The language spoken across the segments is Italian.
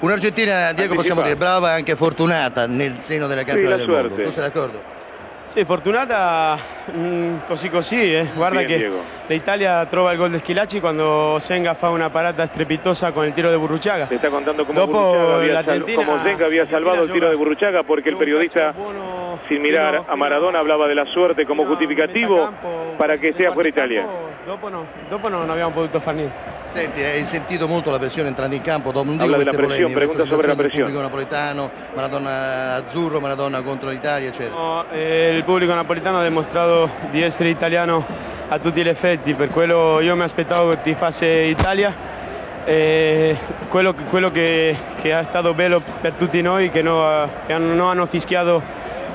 Un'Argentina, Diego, possiamo dire brava e anche fortunata nel seno della campione la del suerte. mondo. Tu sei d'accordo? Sì, fortunata mm, così così, eh. guarda Bien, che l'Italia trova il gol di Schilacci quando Senga fa una parata strepitosa con el tiro de Burruchaga. Te está contando cómo, había cómo Zenga había salvado el tiro de Burruchaga porque el periodista, sin mirar a Maradona, hablaba de la suerte como justificativo para que sea fuera Italia. Dopo, no, dopo no, non abbiamo potuto fare niente. Senti, hai sentito molto la pressione entrando in campo, dopo non dico Habla de la queste presión, polemiche, pregunta sobre la presión. pubblico napoletano, Maradona azzurro, Maradona contro l'Italia, eccetera. No, eh, il pubblico napolitano ha dimostrato di essere italiano a tutti gli effetti, per quello io mi aspettavo che tifasse Italia. Eh, quello, quello che, che è stato bello per tutti noi che, no- che non hanno fischiato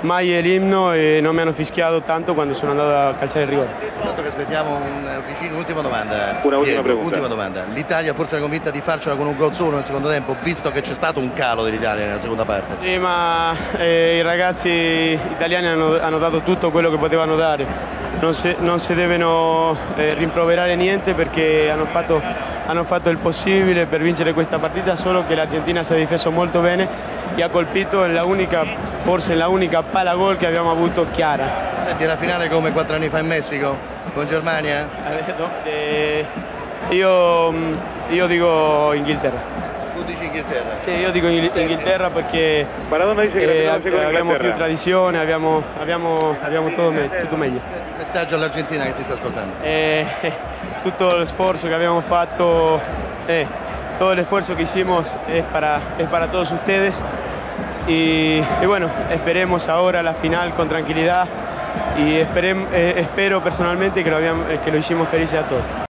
mai l'inno e non mi hanno fischiato tanto quando sono andato a calciare il rigore. Tanto che aspettiamo un vicino, un'ultima domanda. Una ultima Diego, ultima domanda. L'Italia forse era convinta di farcela con un gol solo nel secondo tempo, visto che c'è stato un calo dell'Italia nella seconda parte. Sì, ma eh, i ragazzi italiani hanno, hanno dato tutto quello che potevano dare. Non si, non si devono eh, rimproverare niente perché hanno fatto, hanno fatto il possibile per vincere questa partita, solo che l'Argentina si è difeso molto bene e ha colpito la unica, forse la unica palla gol che abbiamo avuto chiara. Senti, la finale come quattro anni fa in Messico, con Germania? Eh, no, eh, io, mm, io dico Inghilterra. Tu dici Inghilterra? Sì, io dico Inghi- Inghilterra perché Maradona dice che la eh, se con abbiamo più Inglaterra. tradizione, abbiamo, abbiamo, abbiamo tutto, me- tutto meglio. Un messaggio all'Argentina che ti sta ascoltando. Eh, tutto lo sforzo que habíamos fatto, eh, todo el esfuerzo que hicimos es para, es para todos ustedes. Y, y bueno, esperemos ahora la final con tranquilidad y esperem- eh, espero personalmente que lo, habíamos- que lo hicimos felices a todos.